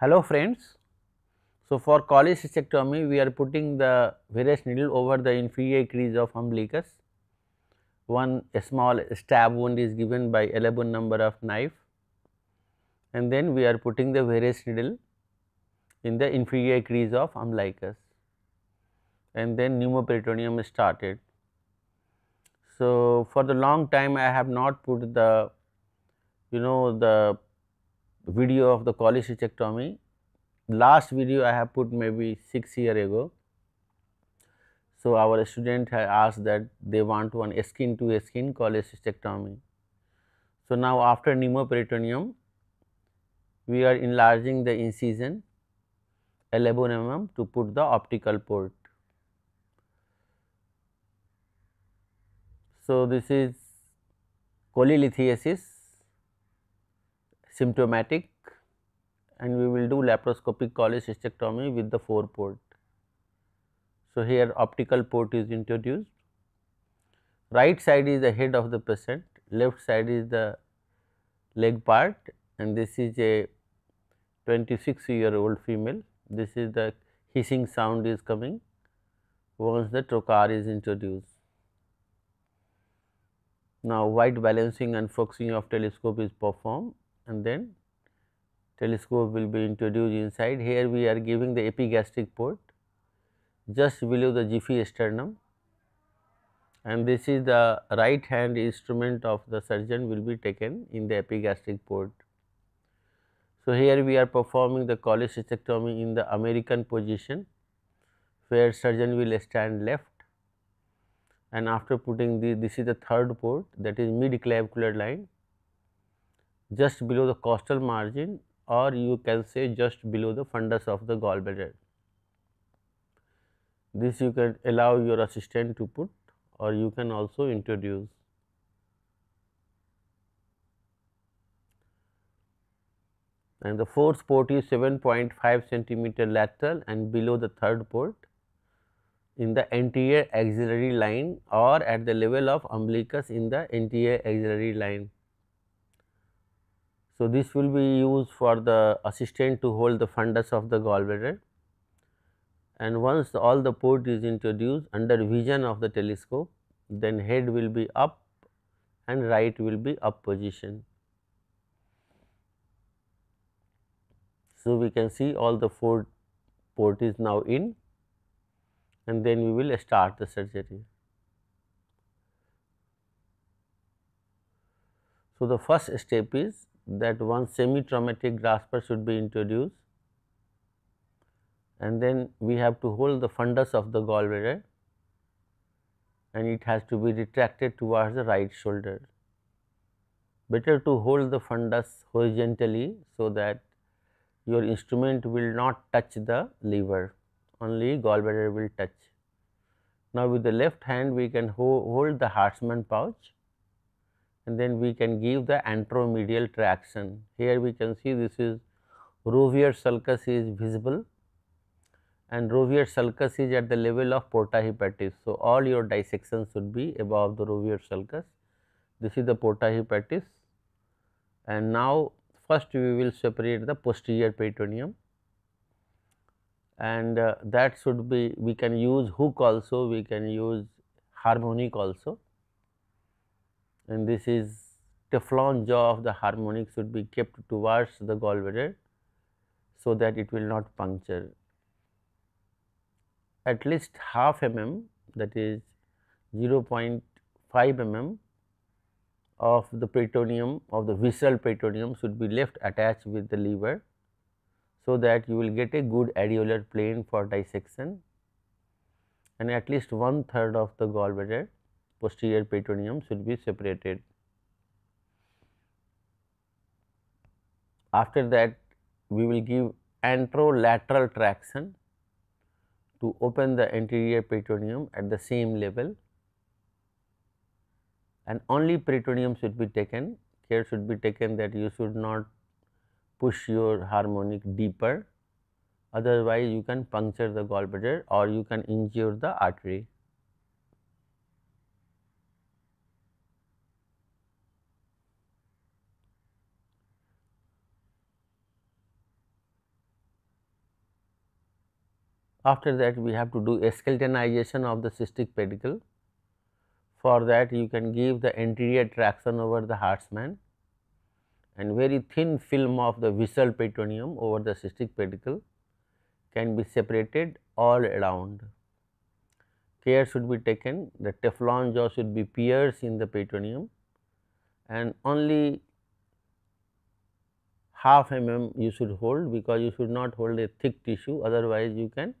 Hello friends. So, for cholecystectomy we are putting the Veress needle over the inferior crease of umbilicus. One small stab wound is given by 11 number of knife and then we are putting the Veress needle in the inferior crease of umbilicus and then pneumoperitoneum started. So, for the long time I have not put the you know the video of the cholecystectomy. Last video I have put maybe 6 year ago. So, our student had asked that they want one skin to skin cholecystectomy. So, now after pneumoperitoneum we are enlarging the incision 11 mm to put the optical port. So, this is cholelithiasis symptomatic and we will do laparoscopic cholecystectomy with the 4 port. So, here optical port is introduced. Right side is the head of the patient, left side is the leg part and this is a 26 year old female. This is the hissing sound is coming once the trocar is introduced. Now, white balancing and focusing of telescope is performed and then telescope will be introduced inside. Here we are giving the epigastric port just below the xiphisternum and this is the right hand instrument of the surgeon will be taken in the epigastric port. So, here we are performing the cholecystectomy in the American position where surgeon will stand left and after putting the this is the third port that is mid clavicular line just below the costal margin or you can say just below the fundus of the gallbladder. This you can allow your assistant to put or you can also introduce. And the fourth port is 7.5 centimeter lateral and below the third port in the anterior axillary line or at the level of umbilicus in the anterior axillary line. So, this will be used for the assistant to hold the fundus of the gallbladder and once all the port is introduced under vision of the telescope then head will be up and right will be up position. So, we can see all the four port is now in and then we will start the surgery. So, the first step is that one semi-traumatic grasper should be introduced and then we have to hold the fundus of the gallbladder and it has to be retracted towards the right shoulder. Better to hold the fundus horizontally so that your instrument will not touch the liver, only gallbladder will touch. Now, with the left hand we can ho hold the Hartmann pouch and then we can give the anteromedial traction. Here we can see this is Rouviere sulcus is visible and Rouviere sulcus is at the level of porta hepatis. So, all your dissection should be above the Rouviere sulcus. This is the porta hepatis and now first we will separate the posterior peritoneum and uh, that should be we can use hook also we can use harmonic also and this is Teflon jaw of the harmonic should be kept towards the gallbladder so that it will not puncture. At least half mm that is 0.5 mm of the peritoneum of the visceral peritoneum should be left attached with the liver so that you will get a good areolar plane for dissection and at least one third of the gallbladder posterior peritoneum should be separated. After that we will give anterolateral traction to open the anterior peritoneum at the same level and only peritoneum should be taken care should be taken that you should not push your harmonic deeper otherwise you can puncture the gallbladder or you can injure the artery. After that we have to do a skeletonization of the cystic pedicle. For that you can give the anterior traction over the Hartmann and very thin film of the visceral peritoneum over the cystic pedicle can be separated all around. Care should be taken, the Teflon jaw should be pierced in the peritoneum and only half mm you should hold because you should not hold a thick tissue otherwise you can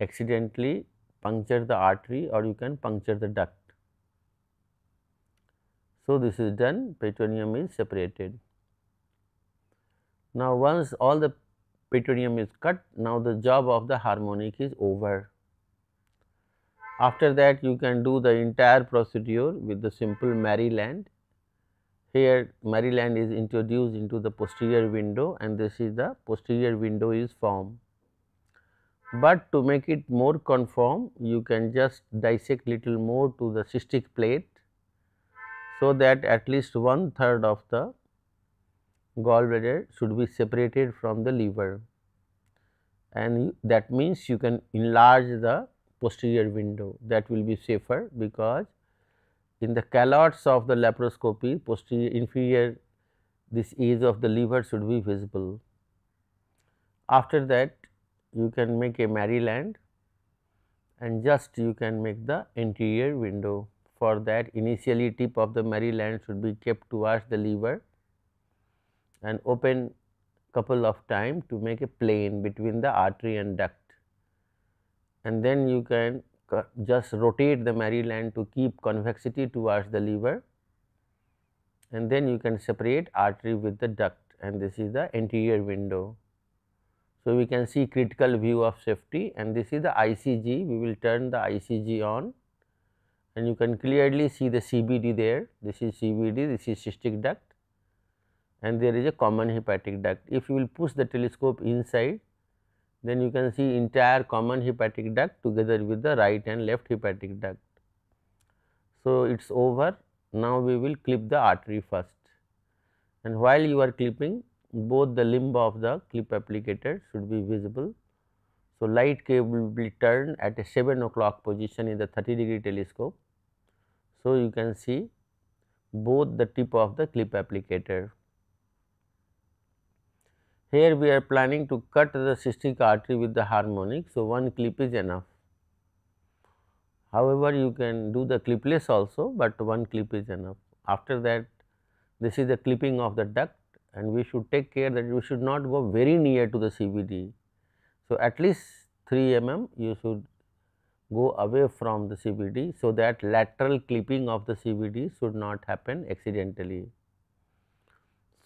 accidentally puncture the artery or you can puncture the duct. So, this is done peritoneum is separated. Now, once all the peritoneum is cut now the job of the harmonic is over. After that you can do the entire procedure with the simple Maryland. Here Maryland is introduced into the posterior window and this is the posterior window is formed. But to make it more conform you can just dissect little more to the cystic plate so that at least one third of the gallbladder should be separated from the liver and that means you can enlarge the posterior window that will be safer because in the calots of the laparoscopy posterior inferior this edge of the liver should be visible. After that you can make a Maryland and just you can make the anterior window. For that initially tip of the Maryland should be kept towards the liver and open couple of time to make a plane between the artery and duct. And then you can just rotate the Maryland to keep convexity towards the liver and then you can separate artery with the duct and this is the anterior window. So, we can see critical view of safety and this is the ICG, we will turn the ICG on and you can clearly see the CBD there, this is CBD, this is cystic duct and there is a common hepatic duct. If you will push the telescope inside, then you can see entire common hepatic duct together with the right and left hepatic duct. So, it is over. Now, we will clip the artery first and while you are clipping both the limb of the clip applicator should be visible. So, light cable will be turned at a 7 o'clock position in the 30 degree telescope. So, you can see both the tip of the clip applicator. Here we are planning to cut the cystic artery with the harmonic. So, one clip is enough. However, you can do the clipless also, but one clip is enough. After that, this is the clipping of the duct and we should take care that we should not go very near to the CBD. So, at least 3 mm you should go away from the CBD. So, that lateral clipping of the CBD should not happen accidentally.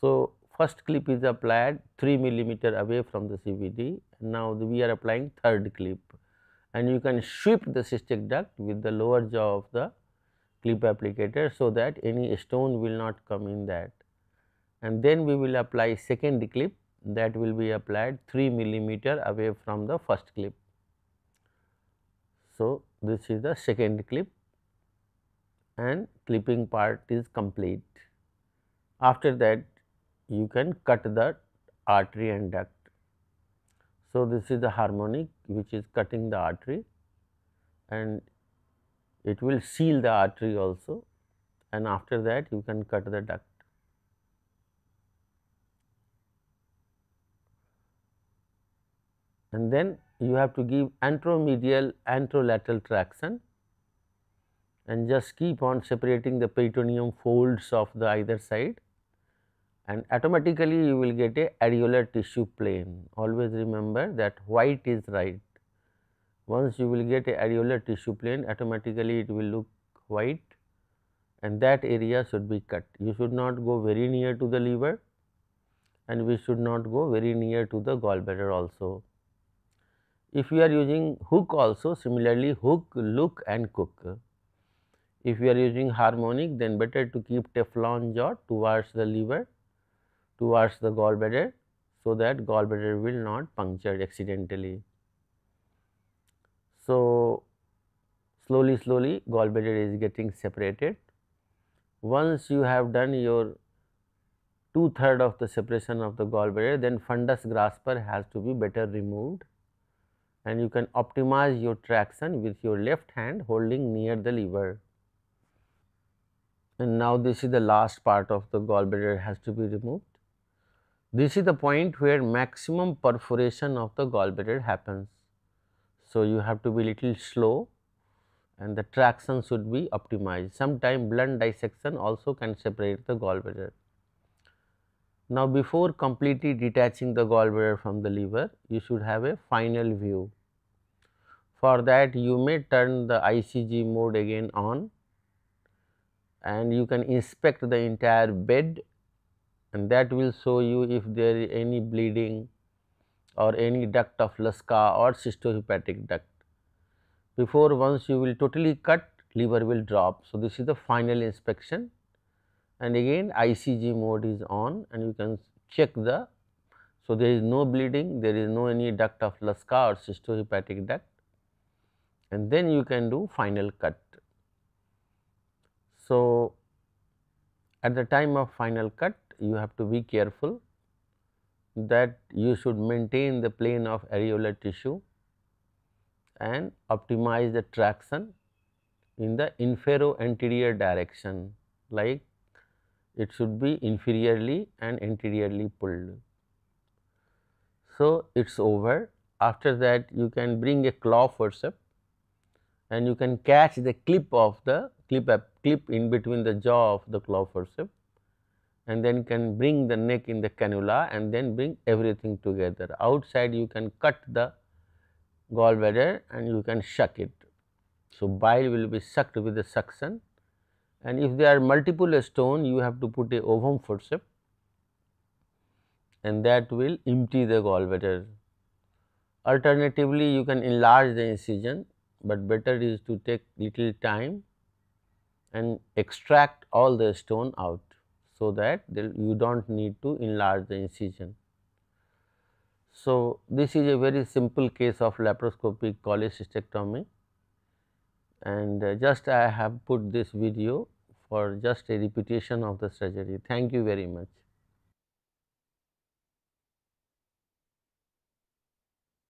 So, first clip is applied 3 millimeter away from the CBD. Now, we are applying third clip and you can sweep the cystic duct with the lower jaw of the clip applicator. So, that any stone will not come in that and then we will apply second clip that will be applied 3 millimeter away from the first clip. So, this is the second clip and clipping part is complete. After that you can cut the artery and duct. So, this is the harmonic which is cutting the artery and it will seal the artery also and after that you can cut the duct. And then you have to give anteromedial anterolateral traction and just keep on separating the peritoneum folds of the either side and automatically you will get a areolar tissue plane. Always remember that white is right. Once you will get a areolar tissue plane automatically it will look white and that area should be cut. You should not go very near to the liver and we should not go very near to the gallbladder also. If you are using hook also similarly hook, look and cook. If you are using harmonic then better to keep Teflon jaw towards the liver, towards the gallbladder so that gallbladder will not puncture accidentally. So, slowly slowly gallbladder is getting separated. Once you have done your two third of the separation of the gallbladder then fundus grasper has to be better removed and you can optimize your traction with your left hand holding near the lever. And now this is the last part of the gallbladder has to be removed. This is the point where maximum perforation of the gallbladder happens. So, you have to be little slow and the traction should be optimized. Sometime blunt dissection also can separate the gallbladder. Now, before completely detaching the gallbladder from the liver, you should have a final view. For that, you may turn the ICG mode again on and you can inspect the entire bed and that will show you if there is any bleeding or any duct of Luschka or cystohepatic duct. Before once you will totally cut liver will drop. So, this is the final inspection and again ICG mode is on and you can check the. So, there is no bleeding, there is no any duct of Luschka or cystohepatic duct and then you can do final cut. So, at the time of final cut you have to be careful that you should maintain the plane of areolar tissue and optimize the traction in the infero anterior direction like it should be inferiorly and anteriorly pulled. So, it is over after that you can bring a claw forceps and you can catch the clip of the clip clip in between the jaw of the claw forceps and then can bring the neck in the cannula and then bring everything together. Outside you can cut the gallbladder and you can suck it. So, bile will be sucked with the suction and if there are multiple stone you have to put a ovum forceps and that will empty the gallbladder. Alternatively, you can enlarge the incision, but better is to take little time and extract all the stone out so that you do not need to enlarge the incision. So, this is a very simple case of laparoscopic cholecystectomy and uh, just I have put this video for just a repetition of the surgery. Thank you very much.